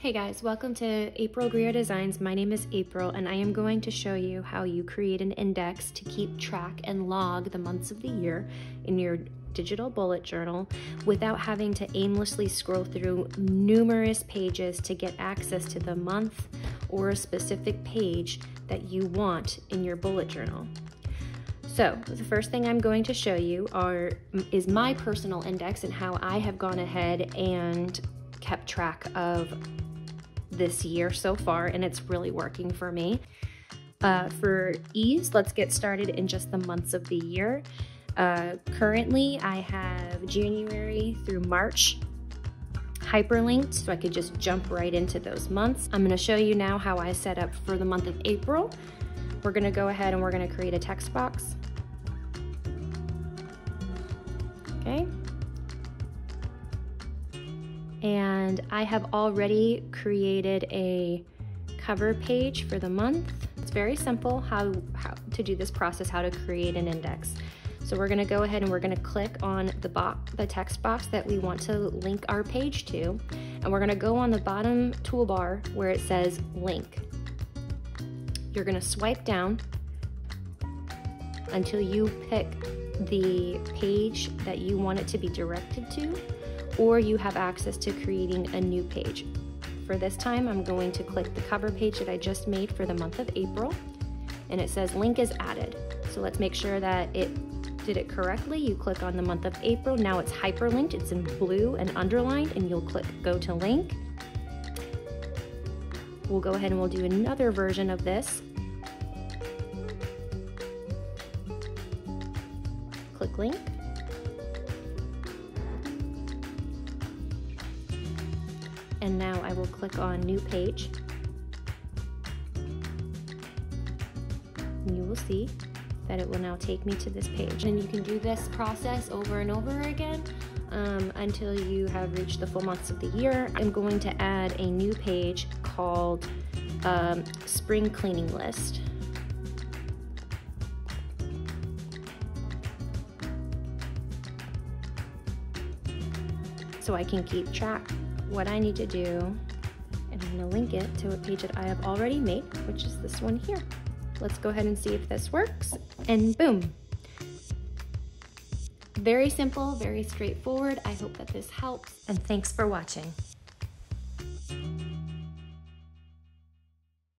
Hey guys, welcome to April Greer Designs. My name is April and I am going to show you how you create an index to keep track and log the months of the year in your digital bullet journal without having to aimlessly scroll through numerous pages to get access to the month or a specific page that you want in your bullet journal. So the first thing I'm going to show you are is my personal index and how I have gone ahead and kept track of this year so far, and it's really working for me. Uh, for ease, let's get started in just the months of the year. Uh, currently, I have January through March hyperlinked, so I could just jump right into those months. I'm gonna show you now how I set up for the month of April. We're gonna go ahead and we're gonna create a text box. And I have already created a cover page for the month. It's very simple how, how to do this process, how to create an index. So we're gonna go ahead and we're gonna click on the, box, the text box that we want to link our page to, and we're gonna go on the bottom toolbar where it says link. You're gonna swipe down until you pick the page that you want it to be directed to or you have access to creating a new page. For this time, I'm going to click the cover page that I just made for the month of April, and it says link is added. So let's make sure that it did it correctly. You click on the month of April. Now it's hyperlinked, it's in blue and underlined, and you'll click go to link. We'll go ahead and we'll do another version of this. Click link. And now I will click on new page. And you will see that it will now take me to this page. And you can do this process over and over again um, until you have reached the full months of the year. I'm going to add a new page called um, Spring Cleaning List. So I can keep track what I need to do, and I'm gonna link it to a page that I have already made, which is this one here. Let's go ahead and see if this works, and boom. Very simple, very straightforward. I hope that this helps, and thanks for watching.